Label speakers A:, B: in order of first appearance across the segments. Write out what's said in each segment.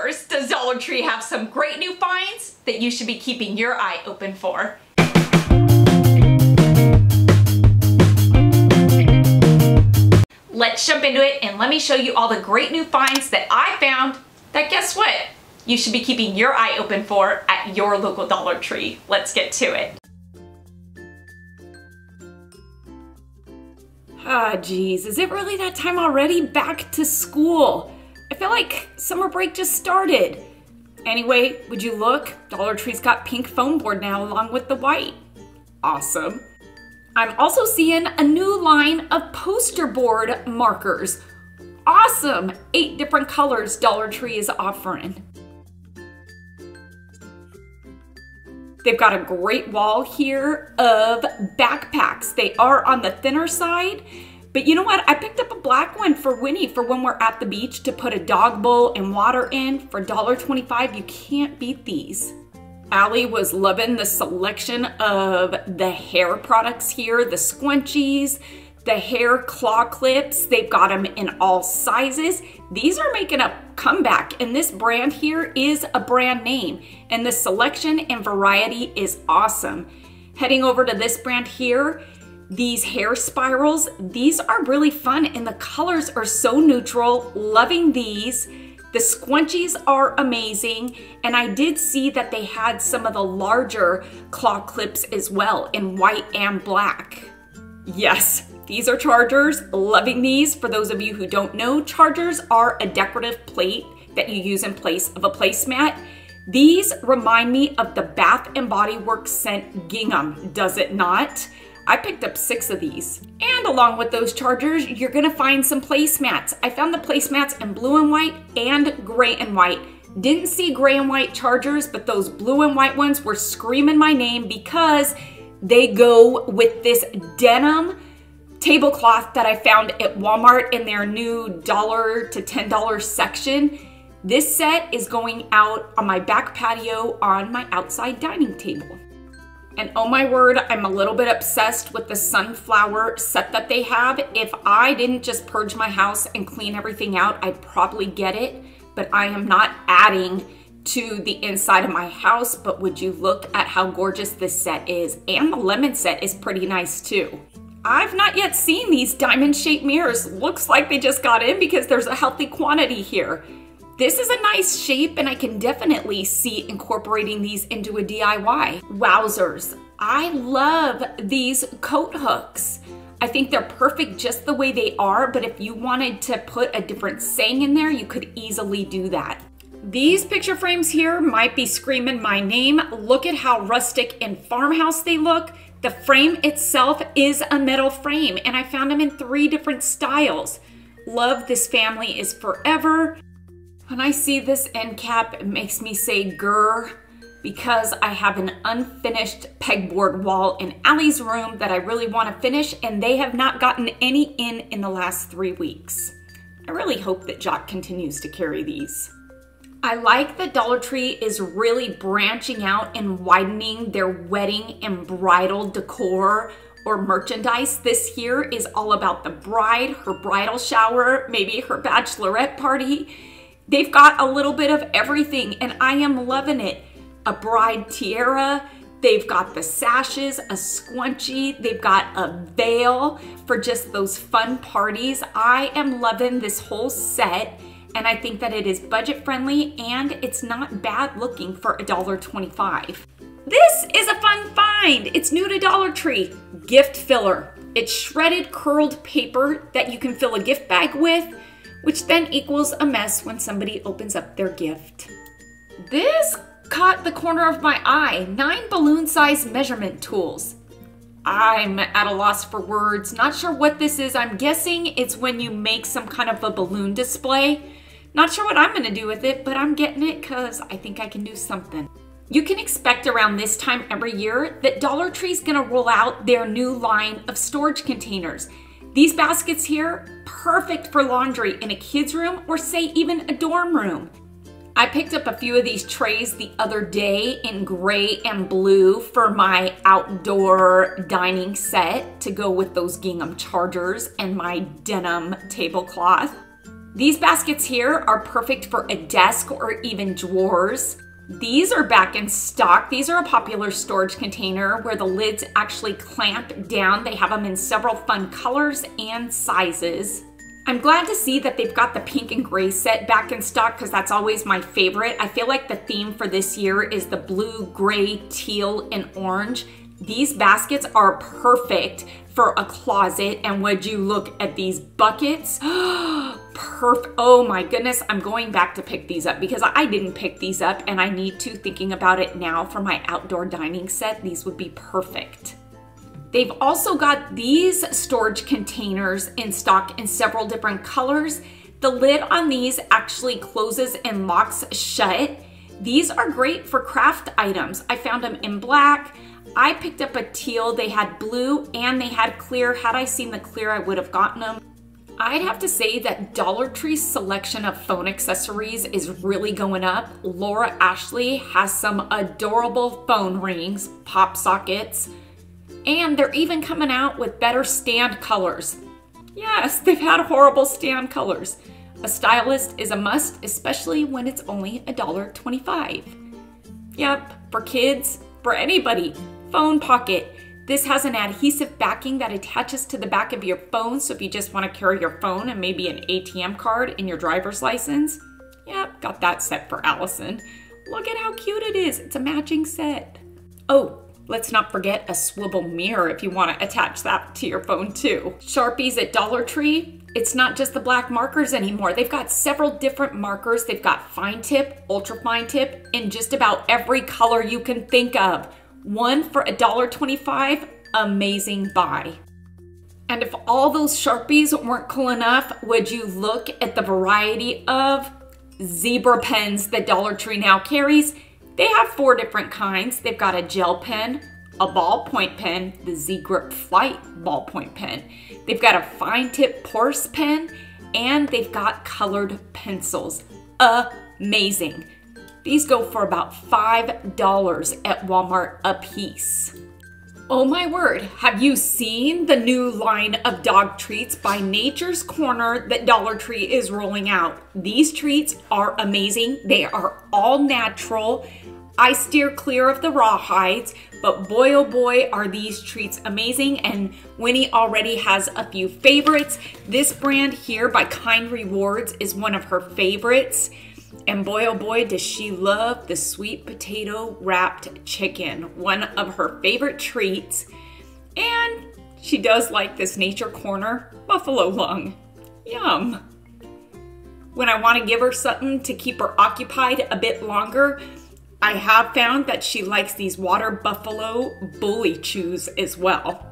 A: Does Dollar Tree have some great new finds that you should be keeping your eye open for? Let's jump into it and let me show you all the great new finds that I found that guess what? You should be keeping your eye open for at your local Dollar Tree. Let's get to it.
B: Ah, geez, is it really that time already? Back to school. Feel like summer break just started. Anyway, would you look? Dollar Tree's got pink foam board now along with the white. Awesome. I'm also seeing a new line of poster board markers. Awesome! Eight different colors Dollar Tree is offering. They've got a great wall here of backpacks. They are on the thinner side, but you know what? I picked up a black one for Winnie for when we're at the beach to put a dog bowl and water in for $1.25. You can't beat these. Allie was loving the selection of the hair products here, the scrunchies, the hair claw clips. They've got them in all sizes. These are making a comeback, and this brand here is a brand name, and the selection and variety is awesome. Heading over to this brand here, these hair spirals, these are really fun, and the colors are so neutral. Loving these. The scrunchies are amazing, and I did see that they had some of the larger claw clips as well in white and black. Yes, these are chargers. Loving these. For those of you who don't know, chargers are a decorative plate that you use in place of a placemat. These remind me of the Bath and Body Works scent Gingham, does it not? I picked up six of these. And along with those chargers, you're gonna find some placemats. I found the placemats in blue and white and gray and white. Didn't see gray and white chargers, but those blue and white ones were screaming my name because they go with this denim tablecloth that I found at Walmart in their new dollar to $10 section. This set is going out on my back patio on my outside dining table. And oh my word, I'm a little bit obsessed with the sunflower set that they have. If I didn't just purge my house and clean everything out, I'd probably get it, but I am not adding to the inside of my house, but would you look at how gorgeous this set is? And the lemon set is pretty nice too. I've not yet seen these diamond shaped mirrors. Looks like they just got in because there's a healthy quantity here. This is a nice shape and I can definitely see incorporating these into a DIY. Wowzers, I love these coat hooks. I think they're perfect just the way they are, but if you wanted to put a different saying in there, you could easily do that. These picture frames here might be screaming my name. Look at how rustic and farmhouse they look. The frame itself is a metal frame and I found them in three different styles. Love this family is forever. When I see this end cap, it makes me say grr because I have an unfinished pegboard wall in Allie's room that I really want to finish and they have not gotten any in in the last three weeks. I really hope that Jock continues to carry these. I like that Dollar Tree is really branching out and widening their wedding and bridal decor or merchandise. This here is all about the bride, her bridal shower, maybe her bachelorette party. They've got a little bit of everything and I am loving it. A bride tiara, they've got the sashes, a scrunchie, they've got a veil for just those fun parties. I am loving this whole set and I think that it is budget friendly and it's not bad looking for $1.25. This is a fun find. It's new to Dollar Tree, gift filler. It's shredded curled paper that you can fill a gift bag with which then equals a mess when somebody opens up their gift. This caught the corner of my eye, nine balloon size measurement tools. I'm at a loss for words, not sure what this is. I'm guessing it's when you make some kind of a balloon display. Not sure what I'm gonna do with it, but I'm getting it because I think I can do something. You can expect around this time every year that Dollar Tree's gonna roll out their new line of storage containers. These baskets here, perfect for laundry in a kid's room or say even a dorm room. I picked up a few of these trays the other day in gray and blue for my outdoor dining set to go with those gingham chargers and my denim tablecloth. These baskets here are perfect for a desk or even drawers. These are back in stock. These are a popular storage container where the lids actually clamp down. They have them in several fun colors and sizes. I'm glad to see that they've got the pink and gray set back in stock because that's always my favorite. I feel like the theme for this year is the blue, gray, teal, and orange. These baskets are perfect for a closet. And would you look at these buckets? Oh, perfect. Oh my goodness, I'm going back to pick these up because I didn't pick these up and I need to thinking about it now for my outdoor dining set. These would be perfect. They've also got these storage containers in stock in several different colors. The lid on these actually closes and locks shut. These are great for craft items. I found them in black. I picked up a teal. They had blue and they had clear. Had I seen the clear, I would have gotten them. I'd have to say that Dollar Tree's selection of phone accessories is really going up. Laura Ashley has some adorable phone rings, pop sockets, and they're even coming out with better stand colors. Yes, they've had horrible stand colors. A stylus is a must, especially when it's only $1.25. Yep, for kids, for anybody. Phone pocket. This has an adhesive backing that attaches to the back of your phone, so if you just want to carry your phone and maybe an ATM card in your driver's license, yep, got that set for Allison. Look at how cute it is. It's a matching set. Oh, let's not forget a swivel mirror if you want to attach that to your phone too. Sharpies at Dollar Tree. It's not just the black markers anymore. They've got several different markers. They've got fine tip, ultra fine tip, in just about every color you can think of. One for $1.25, amazing buy. And if all those Sharpies weren't cool enough, would you look at the variety of zebra pens that Dollar Tree now carries? They have four different kinds. They've got a gel pen, a ballpoint pen, the Z-Grip Flight ballpoint pen. They've got a fine tip Porce pen, and they've got colored pencils. Amazing. These go for about $5 at Walmart a piece. Oh my word, have you seen the new line of dog treats by Nature's Corner that Dollar Tree is rolling out? These treats are amazing. They are all natural. I steer clear of the raw hides, but boy oh boy are these treats amazing and Winnie already has a few favorites. This brand here by Kind Rewards is one of her favorites. And boy, oh boy, does she love the sweet potato wrapped chicken, one of her favorite treats. And she does like this Nature Corner buffalo lung. Yum. When I want to give her something to keep her occupied a bit longer, I have found that she likes these water buffalo bully chews as well.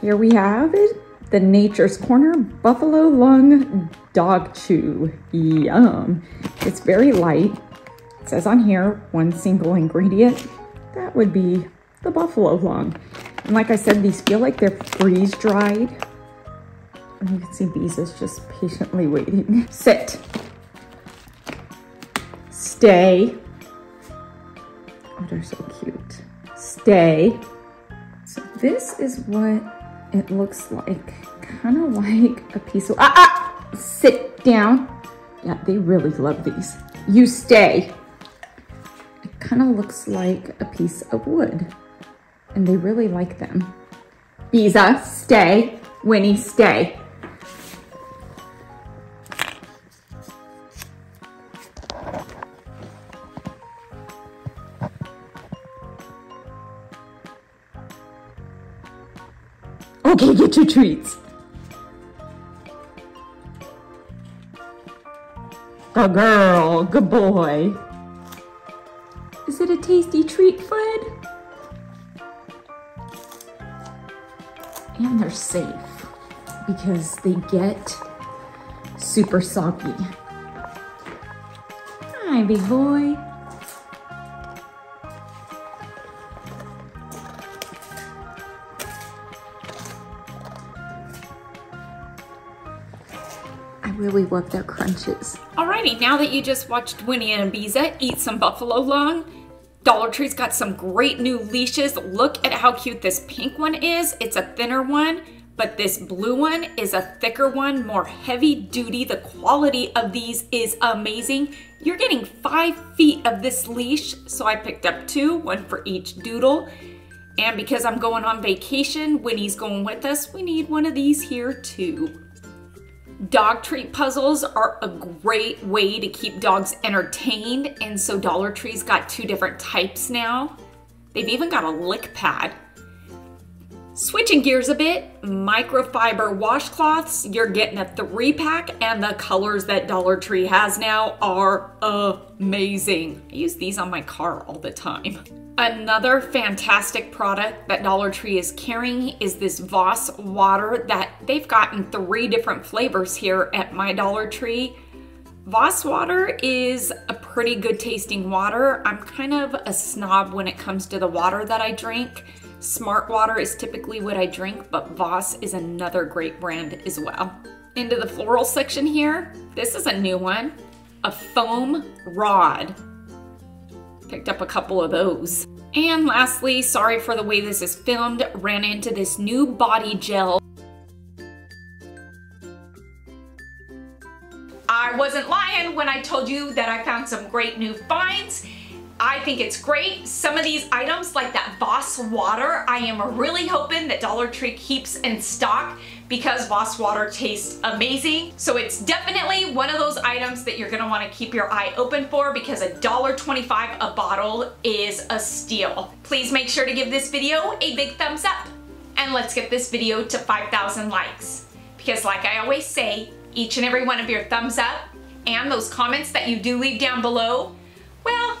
C: Here we have it, the Nature's Corner Buffalo Lung Dog Chew. Yum. It's very light. It says on here, one single ingredient. That would be the buffalo lung. And like I said, these feel like they're freeze dried. And you can see bees is just patiently waiting. Sit. Stay. Oh, they're so cute. Stay. So this is what it looks like. Kind of like a piece of, ah, ah, sit down. Yeah, they really love these. You stay. It kind of looks like a piece of wood and they really like them. Biza, stay. Winnie, stay. Your treats. Good girl, good boy. Is it a tasty treat, Fred? And they're safe because they get super soggy. Hi, big boy. Really love their crunches.
B: Alrighty, now that you just watched Winnie and Ibiza eat some buffalo lung, Dollar Tree's got some great new leashes. Look at how cute this pink one is. It's a thinner one, but this blue one is a thicker one, more heavy duty. The quality of these is amazing. You're getting five feet of this leash, so I picked up two, one for each doodle. And because I'm going on vacation, Winnie's going with us, we need one of these here too. Dog treat puzzles are a great way to keep dogs entertained, and so Dollar Tree's got two different types now. They've even got a lick pad. Switching gears a bit, microfiber washcloths, you're getting a three pack and the colors that Dollar Tree has now are amazing. I use these on my car all the time. Another fantastic product that Dollar Tree is carrying is this Voss water that they've gotten three different flavors here at my Dollar Tree. Voss water is a pretty good tasting water. I'm kind of a snob when it comes to the water that I drink. Smart water is typically what I drink, but Voss is another great brand as well. Into the floral section here, this is a new one, a foam rod. Picked up a couple of those. And lastly, sorry for the way this is filmed, ran into this new body gel.
A: I wasn't lying when I told you that I found some great new finds I think it's great. Some of these items like that Voss water, I am really hoping that Dollar Tree keeps in stock because Voss water tastes amazing. So it's definitely one of those items that you're gonna wanna keep your eye open for because a $1.25 a bottle is a steal. Please make sure to give this video a big thumbs up and let's get this video to 5,000 likes. Because like I always say, each and every one of your thumbs up and those comments that you do leave down below, well,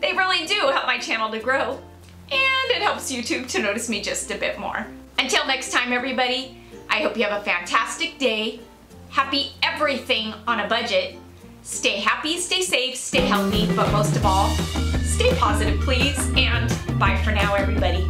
A: they really do help my channel to grow. And it helps YouTube to notice me just a bit more. Until next time, everybody, I hope you have a fantastic day. Happy everything on a budget. Stay happy, stay safe, stay healthy, but most of all, stay positive, please. And bye for now, everybody.